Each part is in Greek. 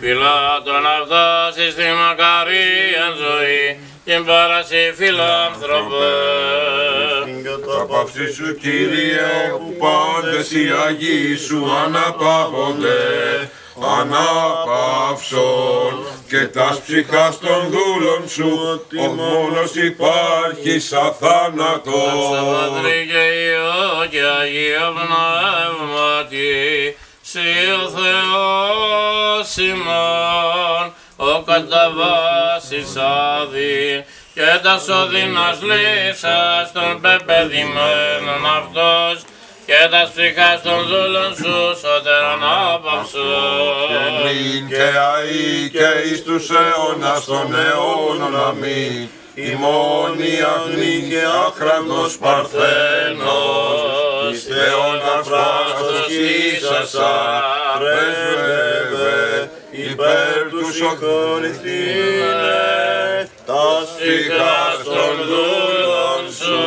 Φιλάτων αυτό στη μακαρίαν ζωή, την πάραση φιλάνθρωπε. Τα παύση σου Κύριε, που πάντες οι Αγίοι σου αναπαύονται, αναπαύσον και τας ψυχάς των δούλων σου, ο μόνος υπάρχει σαν θάνατος. Δόξα Πατρί και Υιό και Αγία Πνεύματι, Συ ο Θεός ημών, ο κατά βάσης άδει, και τα σωδίνας λύσας των πεπαιδημένων αυτός, και τα ψυχάς των δούλων σου σώτερον άπαυσον. Μην και αεί και εις τους αιώνας των αιώνων αμήν. Η μόνη αγνή και άκραντος παρθένος, εις θεώνα φράστος ίσασα, πρέσβευε, υπέρ τους συγχωρηθήνε, τα ψυχάς των δούλων σου.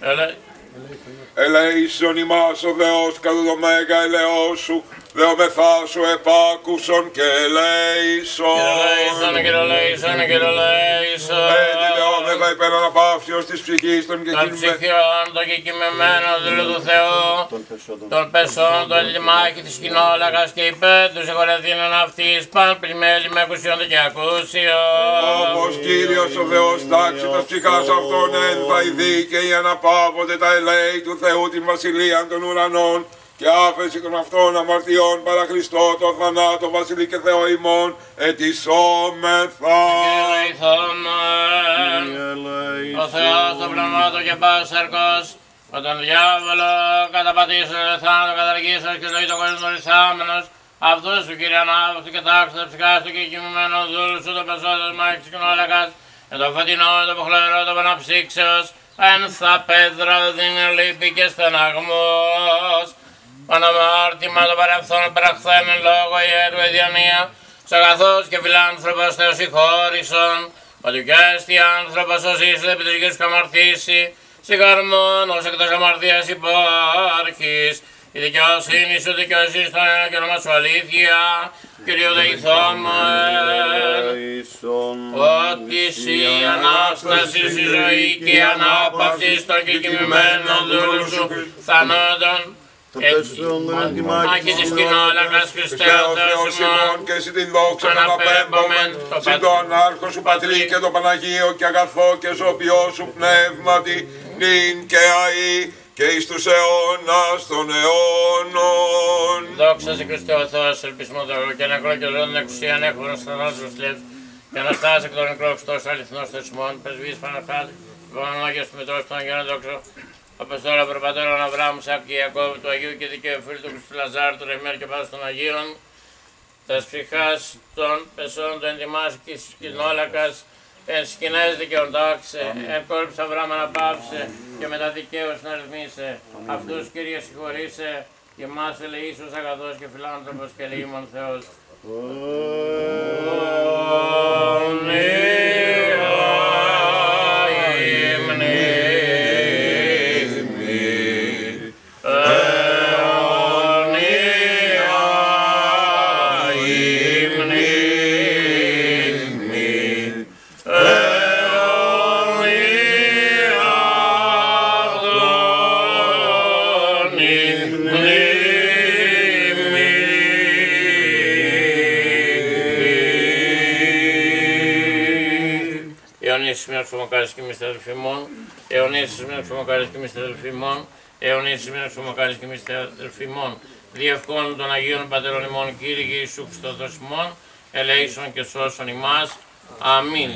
Έλε, Ελέησον ημάς ο Θεός κατά το μέγα ελεός σου, δεομεθά σου επάκουσον και ελέησον. Κυρολέησον, κυρολέησον, κυρολέησον. Έτσι δεόμεθα υπέρ αναπαύσεως της ψυχής των και Των κινούμε. ψυχιών, των κεκοιμημένων δούλου του Θεού, των πεσών, των λιμάχη της κοινόλαγας και υπέρ τους συγχωρεθήνων αυτής, παν πλημέλη με ακουσιών και ακούσιων. Όπως Κύριος ο Θεός τάξει τα ψυχάς αυτών ένθα οι δίκαιοι αναπαύονται τα ελέη του Θεού την βασιλεία των ουρανών και άφεση των αυτών αμαρτιών παρά Χριστό το θανάτο βασιλεί και Θεό ημών ετισόμεθα. Ελεηθόμεν. Ο Θεός των πνευμάτων και πάσαρκος, με τον διάβολο καταπατήσεων θάνατος καταργήσεως και ζωή των κόσμων ριθάμενος, αυτούς του Κύριε Ανάβωστου και τάξου τα ψυχάς του και κοιμημένων δούλους σου το πεσόδος μάχης και νόλακας, με το φωτεινό, το ποχλωερό, το παναψύξεως, εν θα πέδρα δίνει λύπη και στεναγμός, Παναμάρτημα το παρελθόν πραχθέν εν λόγω ιέρου εδιανία, σε καθώς και φιλάνθρωπος Θεός συγχώρησον, πατικέστη άνθρωπος ως είσαι επί της γης σου αμαρτήσει, συγχαρμόνος εκτός αμαρτίας υπάρχεις, η δικαιοσύνη σου δικαιοσύνη στον ένα και όνομα σου αλήθεια, Κύριο δεηθόμεν, ότι η Ανάσταση στη ζωή και η ανάπαυση των κεκοιμημένων δούλου σου θανόντων, Μάχη της κοινόλαγας Χριστέ Και ο ο Θεός Θεός ημών, ημών και εσύ την δόξα να αναπέμπομεν αναπέμπομεν το συν τον άρχο σου Πατρί και το Παναγίο και αγαθό και σωπιό σου πνεύματι νυν και αεί και εις τους αιώνας των αιώνων. Δόξα σε Χριστέ ο Θεός, ελπισμό του και νεκρό και ζώντων εξουσίαν έχουν στον όσο σλεύς και αναστάσει εκ των νεκρών Χριστός αληθινός θεσμών, πρεσβείς Παναχάτη, Βαμανό και Σπιτός των Αγίων Δόξο, Απεστόλα προπατέρων Αβράμου, Σάκ και Ιακώβ, του Αγίου και Δικαίου Φίλου του Χριστού Λαζάρου, του Ρεμέρ και Πάσου των Αγίων, τα ψυχάς των πεσών, του εντιμάς και της κοινόλακας, εν σκηνές δικαιών τάξε, εν κόλπης Αβράμ αναπαύσε και μετά δικαίως να ρυθμίσε. Αυτούς Κύριε συγχωρήσε και μας ελεήσους αγαθός και φιλάνθρωπος και λίμων Θεός. Αιωνίσεις μήνας φωμοκάρης και μυστέρ ελφημών, αιωνίσεις μήνας φωμοκάρης και μυστέρ ελφημών, αιωνίσεις μήνας φωμοκάρης και μυστέρ ελφημών, διευκόνων των Αγίων Πατερών ημών, Κύριε Ιησού Χριστός ημών, ελέησον και σώσον ημάς. Αμήν.